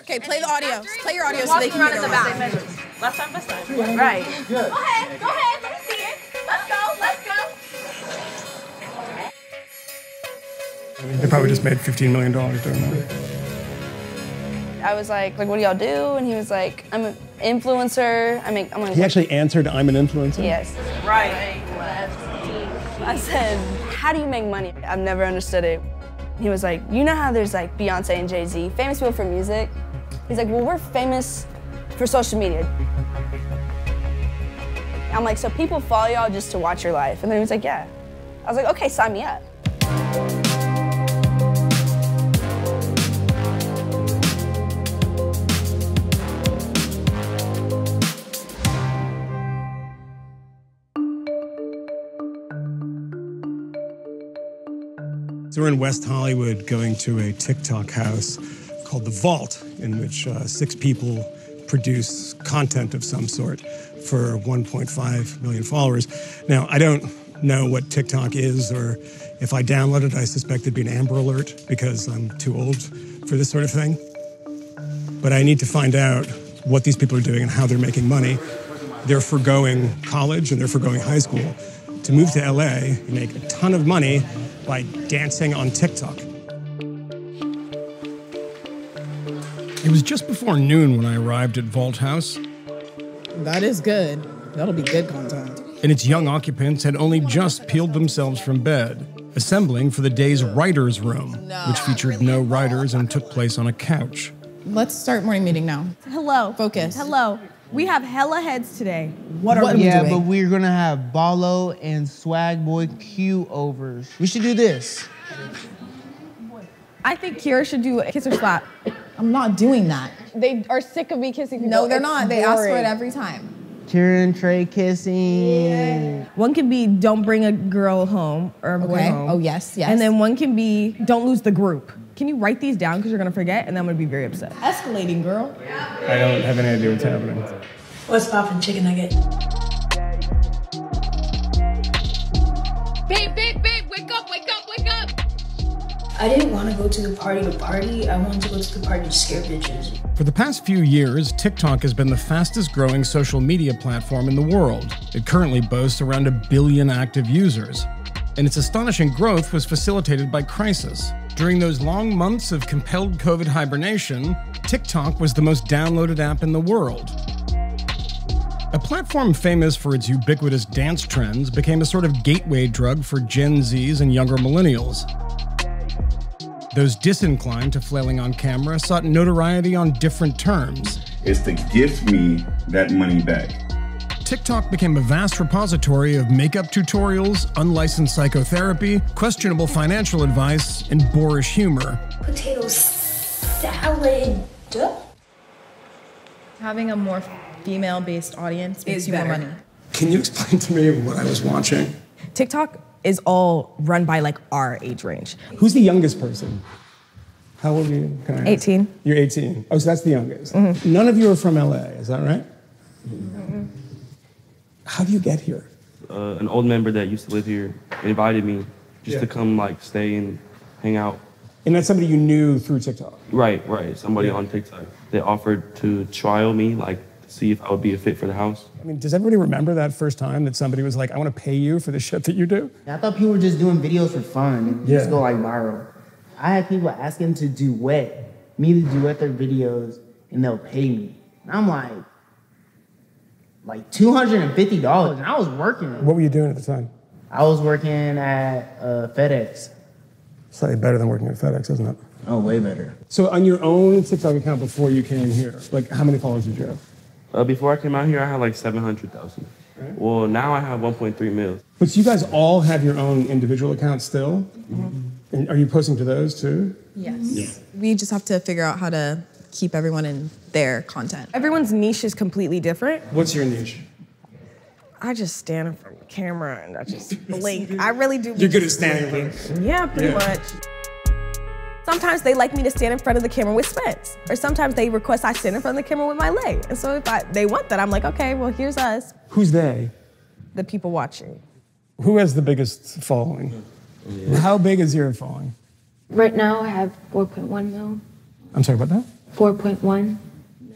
Okay, play the audio. Play your audio so they can hear the back. Last time, best time. Right. Go ahead, go ahead, let me see it. Let's go, let's go. They probably just made $15 million doing that. I was like, like, what do y'all do? And he was like, I'm an influencer. I make, I'm like, He actually answered, I'm an influencer? yes. Right. I said, how do you make money? I've never understood it. He was like, you know how there's like Beyonce and Jay-Z, famous people for music? He's like, well, we're famous for social media. I'm like, so people follow y'all just to watch your life? And then he was like, yeah. I was like, okay, sign me up. So we're in West Hollywood going to a TikTok house called The Vault, in which uh, six people produce content of some sort for 1.5 million followers. Now, I don't know what TikTok is, or if I download it, I suspect it'd be an Amber Alert because I'm too old for this sort of thing. But I need to find out what these people are doing and how they're making money. They're foregoing college and they're foregoing high school to move to LA and make a ton of money by dancing on TikTok. It was just before noon when I arrived at Vault House, That is good. That'll be good content. and its young occupants had only just peeled themselves from bed, assembling for the day's writer's room, which featured no writers and took place on a couch. Let's start morning meeting now. Hello. Focus. Hello. We have hella heads today. What are What we are we Yeah, but we're gonna have Ballo and Swag Boy Q overs. We should do this. I think Kira should do a kiss or slap. I'm not doing that. They are sick of me kissing people. No, they're It's not. They ask for it every time. Kieran Trey kissing. One can be don't bring a girl home or a boy Okay. home. Oh, yes, yes. And then one can be don't lose the group. Can you write these down because you're gonna forget and then I'm gonna be very upset. Escalating, girl. I don't have any idea what's happening. What's poppin' chicken nugget? I didn't want to go to the party to party. I wanted to go to the party to scare bitches. For the past few years, TikTok has been the fastest growing social media platform in the world. It currently boasts around a billion active users. And its astonishing growth was facilitated by crisis. During those long months of compelled COVID hibernation, TikTok was the most downloaded app in the world. A platform famous for its ubiquitous dance trends became a sort of gateway drug for Gen Zs and younger millennials. Those disinclined to flailing on camera sought notoriety on different terms. is to gift me that money back. TikTok became a vast repository of makeup tutorials, unlicensed psychotherapy, questionable financial advice, and boorish humor. Potato salad. Duh. Having a more female-based audience makes Is you more money. Can you explain to me what I was watching? TikTok is all run by like our age range. Who's the youngest person? How old are you? Can I ask? 18. You're 18. Oh, so that's the youngest. None of you are from LA, is that right? How do you get here? uh, an old member that used to live here invited me just Yeah. to come like stay and hang out. And that's somebody you knew through TikTok. Right, right. Somebody on TikTok. They offered to trial me, like to see if I would be a fit for the house. I mean, does everybody remember that first time that somebody was like, I want to pay you for the shit that you do? I thought people were just doing videos for fun and Yeah. just go like viral. I had people asking to duet, me to duet their videos, and they'll pay me. And I'm like, like two hundred and fifty dollars, and I was working. What were you doing at the time? I was working at uh, FedEx. Slightly better than working at FedEx, isn't it? Oh, way better. So on your own TikTok account before you came here, like how many followers did you have? Uh, before I came out here, I had like 700,000. Well, now I have 1.3 mil. But you guys all have your own individual accounts still? And are you posting to those too? Yes. We just have to figure out how to keep everyone in their content. Everyone's niche is completely different. What's your niche? I just stand in front of the camera and I just blink. I really do. You're good at standing in front of Yeah, pretty Yeah. much. Sometimes they like me to stand in front of the camera with Spence, or sometimes they request I stand in front of the camera with my leg. And so if I, they want that, I'm like, okay, well here's us, Who's they? the people watching. Who has the biggest following? How big is your following? Right now, I have 4.1 mil. I'm sorry, what that? 4.1.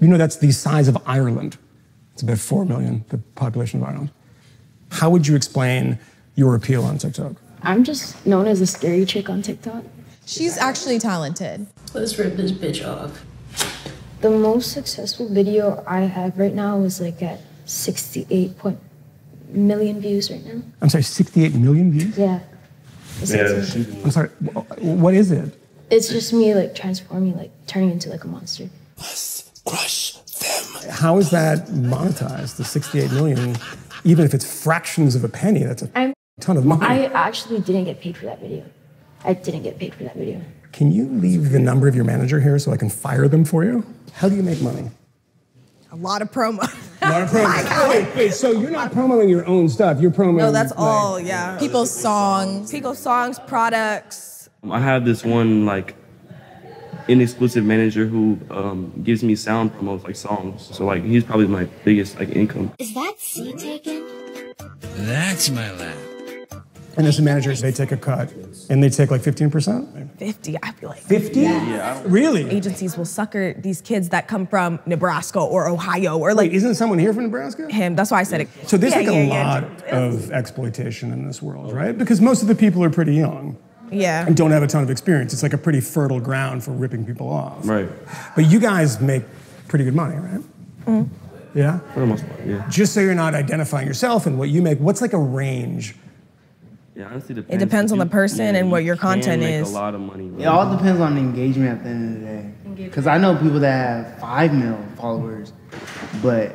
You know that's the size of Ireland. It's about 4 million, the population of Ireland. How would you explain your appeal on TikTok? I'm just known as a scary chick on TikTok. She's actually talented. Let's rip this bitch off. The most successful video I have right now is like at 68 point million views right now. I'm sorry, 68 million views? Yeah. Yeah, I'm sorry, what is it? it's just me like transforming, like turning into like a monster. Must crush them. How is that monetized, the 68 million? Even if it's fractions of a penny, that's a I'm, ton of money. I actually didn't get paid for that video. I didn't get paid for that video. Can you leave the number of your manager here so I can fire them for you? How do you make money? A lot of promo. A lot of promo. wait, wait, so you're not promoting your own stuff, you're promoting. no, that's like- all. Yeah. People's songs. People's songs, products. I have this one like inexclusive manager who um, gives me sound promos like songs. So like he's probably my biggest like income. Is that C taken? That's my lap. And as a manager, they take a cut and they take like 15%? 50, I feel like. 50? Yeah. Really? Agencies will sucker these kids that come from Nebraska or Ohio or Wait, like isn't someone here from Nebraska? him. That's why I said it. So there's Yeah, like a yeah, yeah. lot of exploitation in this world, right? Because most of the people are pretty young Yeah. and don't have a ton of experience. It's like a pretty fertile ground for ripping people off. Right. But you guys make pretty good money, right? Mm. Yeah? For the most part, yeah. Just so you're not identifying yourself and what you make, what's like a range? Yeah, honestly depends. It depends on the person yeah, and what your content is. a lot of money. bro. It all depends on the engagement at the end of the day. Because I know people that have 5 mil followers, but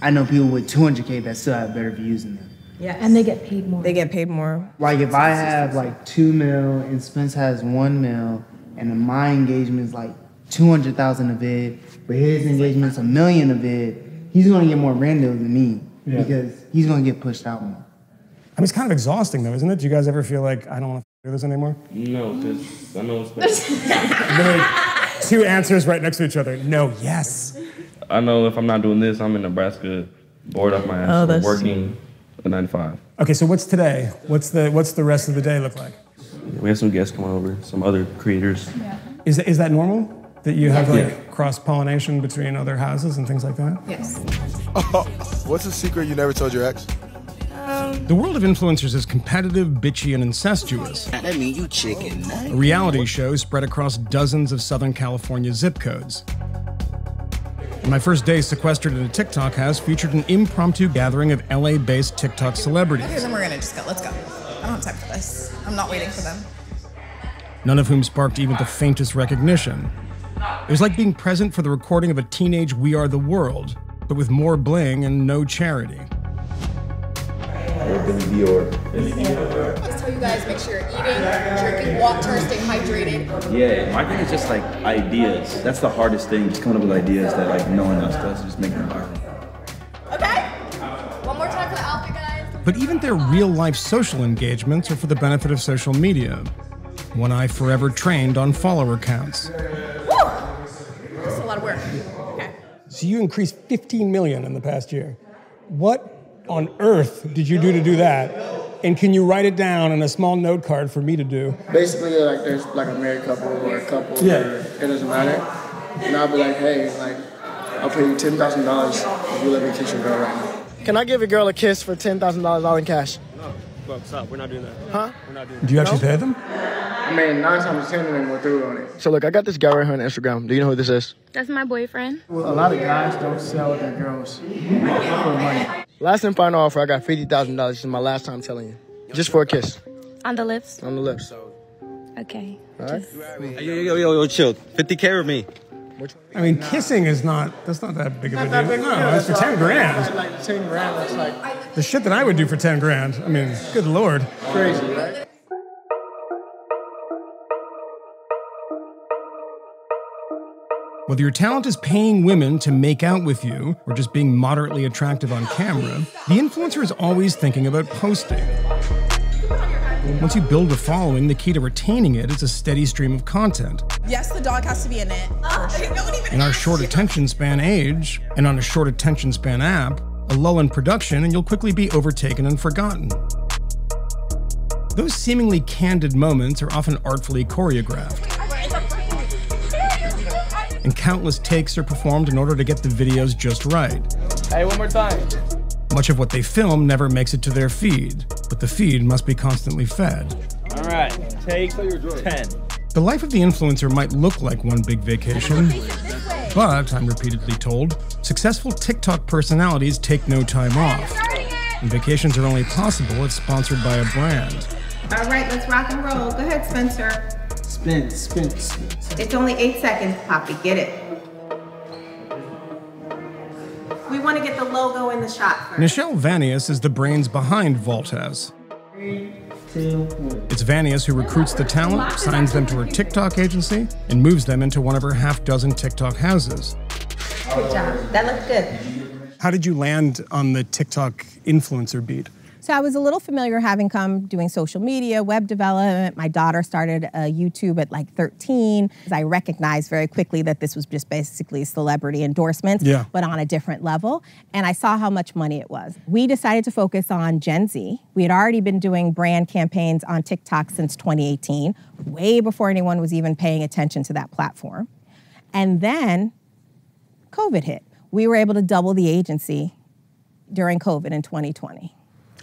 I know people with 200K that still have better views than them. Yeah. And they get paid more. They get paid more. Like if I have like 2 mil and Spence has 1 mil, and my engagement is like 200,000 a vid, but his engagement's a million a vid, he's gonna get more rando than me Yeah. because he's gonna get pushed out more. I mean, it's kind of exhausting though, isn't it? Do you guys ever feel like, I don't want to do this anymore? No, because I know it's Literally, two answers right next to each other. No, yes. I know if I'm not doing this, I'm in Nebraska, bored off my ass, Oh, that's- working a nine to five. Okay, so what's today? What's the what's the rest of the day look like? We have some guests coming over, some other creators. Is is that normal? That you have like Yeah. cross pollination between other houses and things like that? Yes. What's the secret you never told your ex? The world of influencers is competitive, bitchy, and incestuous. That mean you chicken A reality show spread across dozens of Southern California zip codes. My first day sequestered in a TikTok house featured an impromptu gathering of LA based TikTok celebrities, Okay, then we're gonna just go. Let's go. I don't have time for this. I'm not waiting for them. none of whom sparked even the faintest recognition. It was like being present for the recording of a teenage We Are the World, but with more bling and no charity. Uh, just tell you guys make sure you're eating, drinking water, stay hydrated. Yeah, my thing is just like ideas. That's the hardest thing, just coming up with ideas that like no one else does, just making them viral. Okay? One more time for the outfit, guys. But even their real life social engagements are for the benefit of social media. One I forever trained on follower counts. Woo! That's a lot of work. Okay. So you increased 15 million in the past year. What on earth did you do to do that? And can you write it down on a small note card for me to do? Basically, like there's like a married couple or a couple. Yeah. Or it doesn't matter. And I'll be like, hey, like I'll pay you ten thousand dollars if you let me kiss your girl right now. Can I give a girl a kiss for ten thousand dollars all in cash? No, bro, stop. We're not doing that. Huh? We're not doing that. Do you actually pay them? I mean, nine times ten of them go through on it. So look, I got this guy right here on Instagram. Do you know who this is? That's my boyfriend. Well, A lot of guys don't sell their girls for money. Last and final offer, I got fifty thousand dollars. This is my last time telling you, just for a kiss On the lips. on the lips. Okay. All right. Yo, yo, yo, yo, chill. 50K with me. I mean, kissing is not, that's not that big of a Not that deal. big No, deal. that's for 10 grand. Like ten grand. That's like The shit that I would do for 10 grand. I mean, good lord. crazy, right? Whether your talent is paying women to make out with you or just being moderately attractive on camera, the influencer is always thinking about posting. Once you build a following, the key to retaining it is a steady stream of content. Yes, the dog has to be in it. Okay, no one even In our short attention span age, and on a short attention span app, a lull in production and you'll quickly be overtaken and forgotten. Those seemingly candid moments are often artfully choreographed. And countless takes are performed in order to get the videos just right. Hey, one more time. Much of what they film never makes it to their feed, but the feed must be constantly fed. All right, take 10. The life of the influencer might look like one big vacation, but I'm repeatedly told, successful TikTok personalities take no time off. And vacations are only possible if sponsored by a brand. All right, let's rock and roll. Go ahead, Spencer. Spin, spin, spin. It's only eight seconds, Poppy. Get it. We want to get the logo in the shot first. Nichelle Vanius is the brains behind Voltes. It's Vanius who recruits the talent, signs them to her TikTok agency, and moves them into one of her half dozen TikTok houses. Good job. That looks good. How did you land on the TikTok influencer beat? So I was a little familiar having come doing social media, web development. My daughter started uh, YouTube at like 13. I recognized very quickly that this was just basically celebrity endorsements, Yeah. but on a different level. And I saw how much money it was. We decided to focus on Gen Z. We had already been doing brand campaigns on TikTok since 2018, way before anyone was even paying attention to that platform. And then COVID hit. We were able to double the agency during COVID in 2020.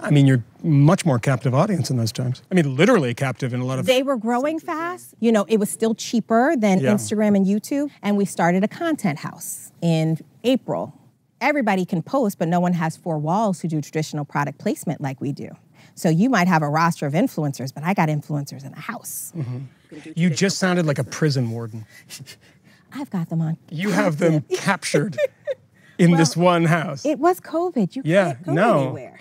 I mean, you're much more captive audience in those times. I mean, literally captive in a lot of. They were growing fast. You know, it was still cheaper than Yeah. Instagram and YouTube. And we started a content house in April. Everybody can post, but no one has four walls to do traditional product placement like we do. So you might have a roster of influencers, but I got influencers in a house. Mm-hmm. You just sounded like a prison warden. I've got them on. You have them captured in this one house. It was COVID. You Yeah, can't go no. anywhere.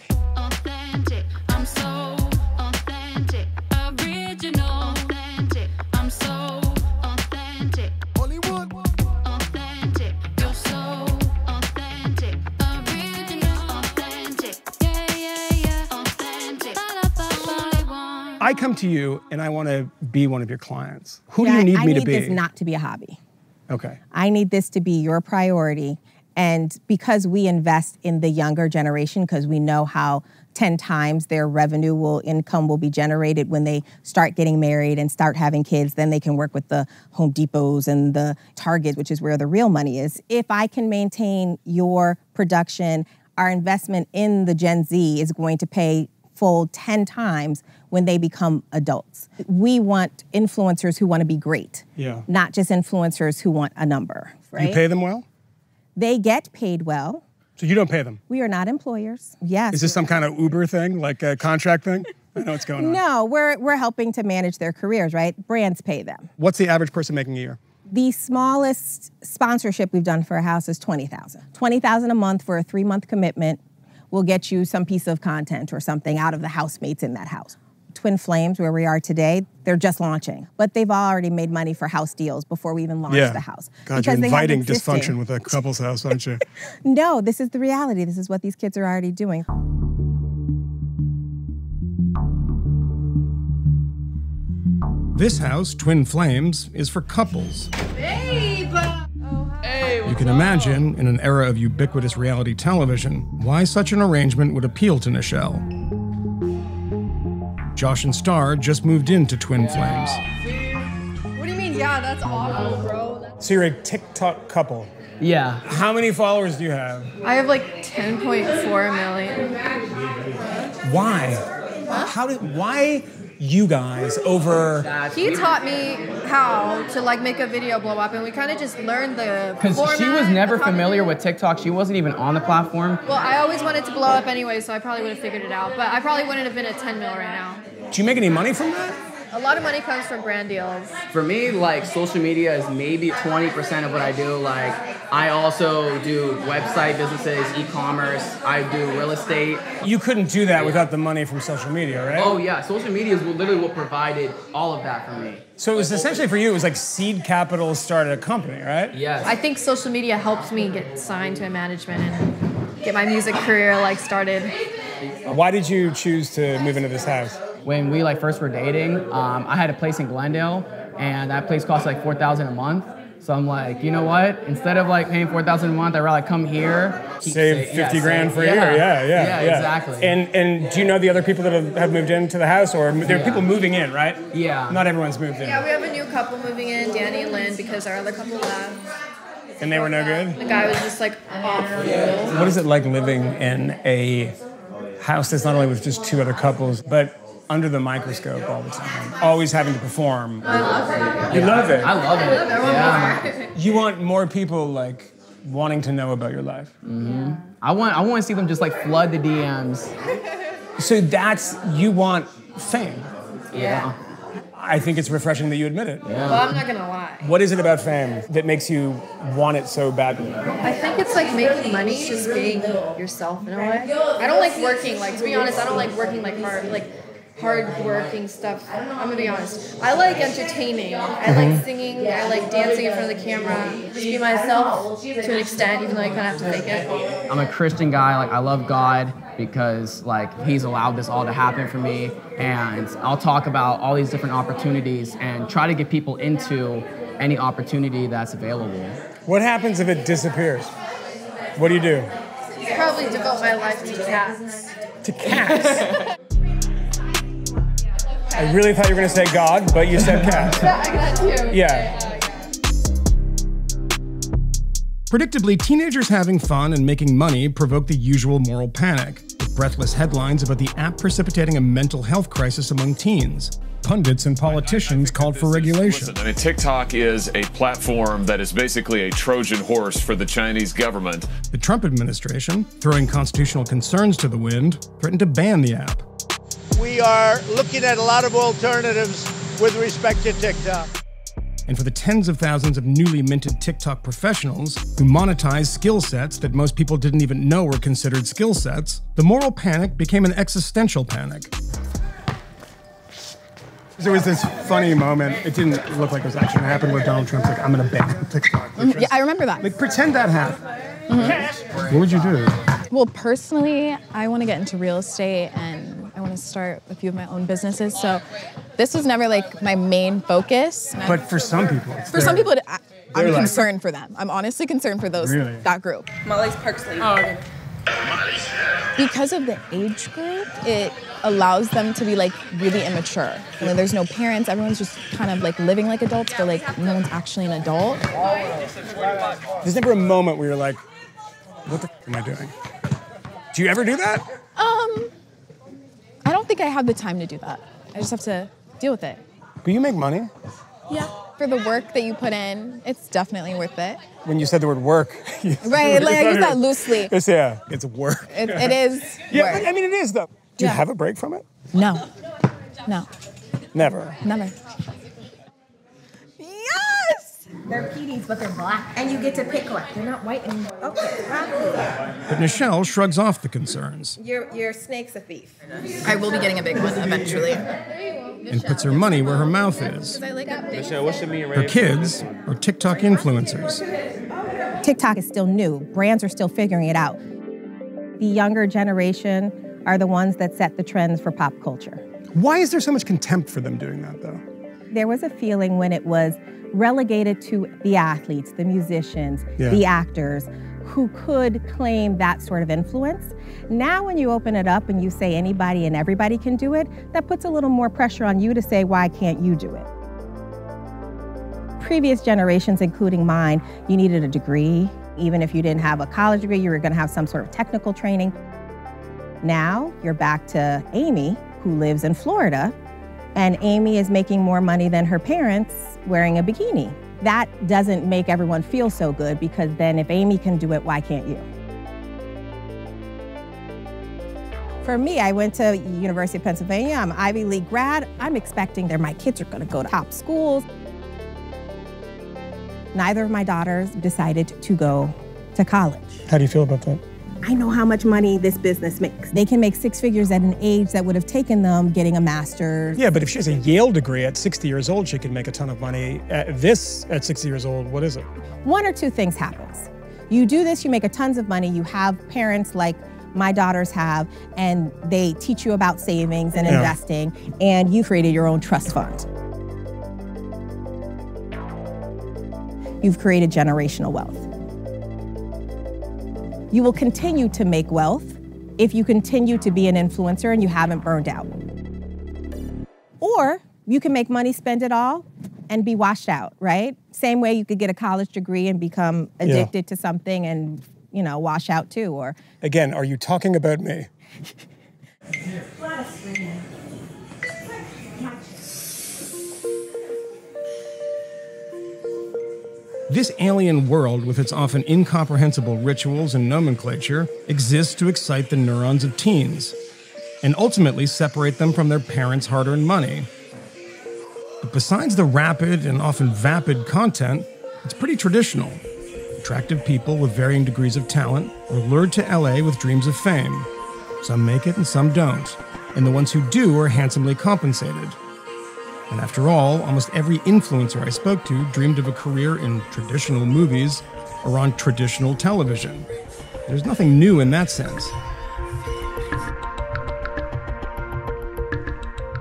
I come to you and I want to be one of your clients. Who do you need I me need to be? I need this not to be a hobby. okay. I need this to be your priority. And because we invest in the younger generation, because we know how 10 times their revenue will income will be generated when they start getting married and start having kids, then they can work with the Home Depots and the Targets, which is where the real money is. If I can maintain your production, our investment in the Gen Z is going to pay full 10 times when they become adults. We want influencers who want to be great Yeah. not just influencers who want a number, right? You pay them well? They get paid well. So you don't pay them? We are not employers. Yes. Is this some kind of Uber thing, like a contract thing? I know what's going on. No, we're we're helping to manage their careers, right? Brands pay them. What's the average person making a year? The smallest sponsorship we've done for a house is 20,000. 20,000 a month for a 3-month commitment will get you some piece of content or something out of the housemates in that house. Twin Flames, where we are today, they're just launching, but they've already made money for house deals before we even launched the house. God, Because you're inviting dysfunction with a couple's house, aren't you? No, this is the reality. This is what these kids are already doing. this house, Twin Flames, is for couples. Babe. You can imagine, in an era of ubiquitous reality television, why such an arrangement would appeal to Nichelle. Josh and Star just moved into Twin Flames. What do you mean? Yeah, that's awful, bro. So you're a TikTok couple. Yeah. How many followers do you have? I have like 10.4 million. Why? How did? Why you guys over? He taught me how to like make a video blow up, and we kind of just learned the Because she was never of how to familiar with TikTok. She wasn't even on the platform. Well, I always wanted to blow up anyway, so I probably would have figured it out. But I probably wouldn't have been at 10 mil right now. Do you make any money from that? A lot of money comes from brand deals. For me, like social media is maybe 20% of what I do. Like I also do website businesses, e-commerce. I do real estate. You couldn't do that without the money from social media, right? Oh yeah, social media is literally what provided all of that for me. So it was essentially for you, it was like seed capital started a company, right? Yes. I think social media helped me get signed to a management and get my music career like started. Why did you choose to move into this house? When we like first were dating, um, I had a place in Glendale, and that place cost like four thousand a month. So I'm like, you know what? Instead of like paying four thousand a month, I'd rather come here, keep Save sa- yeah, 50 grand save- for a year. Yeah, yeah, yeah, yeah. exactly. And and do you know the other people that have, have moved into the house, or there are Yeah. people moving in, right? Yeah. Not everyone's moved in. Yeah, we have a new couple moving in, Danny and Lynn, because our other couple left. And they were no good? The guy was just like awful. What is it like living in a house that's not only with just two other couples, but under the microscope all the time, always having to perform? I love it. You love it. I love it. I want Yeah. You want more people like wanting to know about your life. hmm I want I want to see them just like flood the DMs. So that's you want fame. Yeah. I think it's refreshing that you admit it. Yeah. Well, I'm not gonna lie. What is it about fame that makes you want it so badly? I think it's like making money, just being yourself in a way. I don't like working. Like to be honest, I don't like working like hard, like hard working stuff. I'm gonna be honest. I like entertaining. I like Mhm. singing. I like dancing in front of the camera. Just be myself to an extent, even though you kind of have to fake it. I'm a Christian guy. Like I love God because like He's allowed this all to happen for me, and I'll talk about all these different opportunities and try to get people into any opportunity that's available. What happens if it disappears? What do you do? Probably devote my life to cats. To cats? I really thought you were going to say God, but you said cats. I got you. Yeah. Predictably, teenagers having fun and making money provoke the usual moral panic, with breathless headlines about the app precipitating a mental health crisis among teens. Pundits and politicians called for regulation. Listen, I mean, TikTok is a platform that is basically a Trojan horse for the Chinese government. The Trump administration, throwing constitutional concerns to the wind, threatened to ban the app. We are looking at a lot of alternatives with respect to TikTok. And for the tens of thousands of newly minted TikTok professionals who monetize skill sets that most people didn't even know were considered skill sets, the moral panic became an existential panic. There was this funny moment. It didn't look like it was actually going to happen where Donald Trump's like, I'm going to ban TikTok. Mhm, Yeah, I remember that. Like, pretend that happened. Mhm. What would you do? Well, personally, I want to get into real estate and I want to start a few of my own businesses. So this was never like my main focus. But for some people, it's for some people, it- I, I'm like- concerned for them. I'm honestly concerned for those Really? that group. Molly's Park Sleep. Oh, okay. Because of the age group, it allows them to be like really immature. You know, there's no parents. Everyone's just kind of like living like adults, but like no one's actually an adult. There's never a moment where you're like, what the f- am I doing? Do you ever do that? Um, I don't think I have the time to do that. I just have to deal with it. But you make money. Yeah. For the work that you put in, it's definitely worth it. When you said the word work, you- Right, like I use that loosely. It's yeah, it's work. It, it is. Yeah, work. I mean it is though. Do you have a break from it? No. No. Never. Never. Yes! They're PDs, but they're black. And you get to pick one. They're not white anymore. Okay, But Nichelle shrugs off the concerns Your, your snake's a thief. I will be getting a big one eventually. and puts her money where her mouth is. I like a big Michelle, what's your mean Her kids are TikTok influencers. TikTok is still new. Brands are still figuring it out. The younger generation are the ones that set the trends for pop culture. Why is there so much contempt for them doing that though? There was a feeling when it was relegated to the athletes, the musicians, Yeah. the actors who could claim that sort of influence. Now, when you open it up and you say anybody and everybody can do it, that puts a little more pressure on you to say, why can't you do it? Previous generations, including mine, you needed a degree. Even if you didn't have a college degree, you were going to have some sort of technical training. Now you're back to Amy, who lives in Florida, and Amy is making more money than her parents wearing a bikini. That doesn't make everyone feel so good because then if Amy can do it, why can't you? For me, I went to University of Pennsylvania. I'm Ivy League grad. I'm expecting that my kids are going to go to top schools. Neither of my daughters decided to go to college. How do you feel about that? I know how much money this business makes. They can make six figures at an age that would have taken them getting a master's. Yeah, but if she has a Yale degree at 60 years old, she can make a ton of money. At this, at 60 years old, what is it? One or two things happens. You do this, you make a tons of money, you have parents like my daughters have, and they teach you about savings and Yeah. investing, and you created your own trust fund. You've created generational wealth. You will continue to make wealth if you continue to be an influencer and you haven't burned out. Or you can make money, spend it all, and be washed out, right? Same way you could get a college degree and become Yeah. addicted to something and, you know, wash out too. Or Again, are you talking about me? This alien world, with its often incomprehensible rituals and nomenclature, exists to excite the neurons of teens and ultimately separate them from their parents' hard earned money. But besides the rapid and often vapid content, it's pretty traditional. Attractive people with varying degrees of talent are lured to LA with dreams of fame. Some make it and some don't, and the ones who do are handsomely compensated. And after all, almost every influencer I spoke to dreamed of a career in traditional movies or on traditional television. There's nothing new in that sense.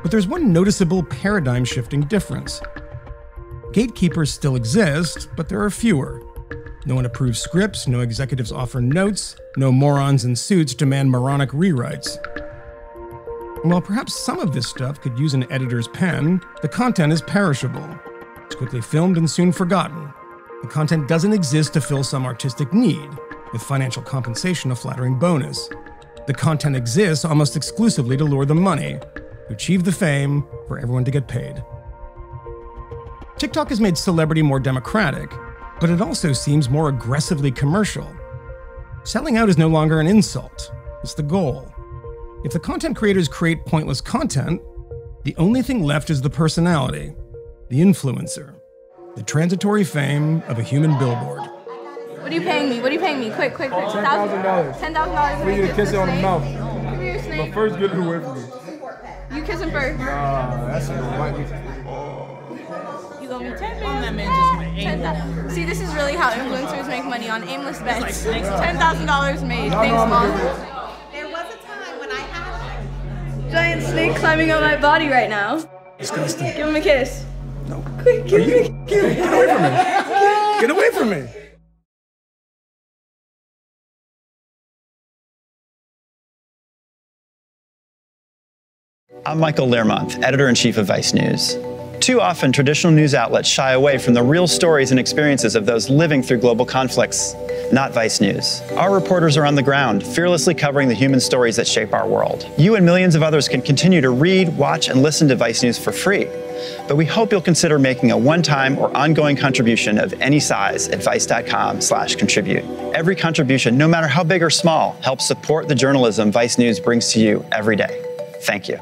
But there's one noticeable paradigm shifting difference. Gatekeepers still exist, but there are fewer. No one approves scripts, no executives offer notes, no morons in suits demand moronic rewrites. And while perhaps some of this stuff could use an editor's pen, the content is perishable. It's quickly filmed and soon forgotten. The content doesn't exist to fill some artistic need, with financial compensation a flattering bonus. The content exists almost exclusively to lure the money, to achieve the fame, for everyone to get paid. TikTok has made celebrity more democratic, but it also seems more aggressively commercial. Selling out is no longer an insult, it's the goal. If the content creators create pointless content, the only thing left is the personality, the influencer, the transitory fame of a human billboard. What are you paying me? What are you paying me? Quick, quick, quick. Ten thousand dollars. Ten thousand dollars. For you to kiss it on the mouth. Give me your But first, get it away from me. You kiss him first. Nah, that's might be. You owe me ten million. Ten thou- See, this is really how influencers make money on aimless bets. Ten thousand dollars made. Thanks, mom. Giant snake climbing on my body right now. Disgusting. Give him a kiss. No. Quick, give me. Get away from me. Get away from me. I'm Michael Learmonth, editor in chief of Vice News. Too often, traditional news outlets shy away from the real stories and experiences of those living through global conflicts. Not Vice News. Our reporters are on the ground, fearlessly covering the human stories that shape our world. You and millions of others can continue to read, watch, and listen to Vice News for free. But we hope you'll consider making a one-time or ongoing contribution of any size at vice.com slash contribute. Every contribution, no matter how big or small, helps support the journalism Vice News brings to you every day. Thank you.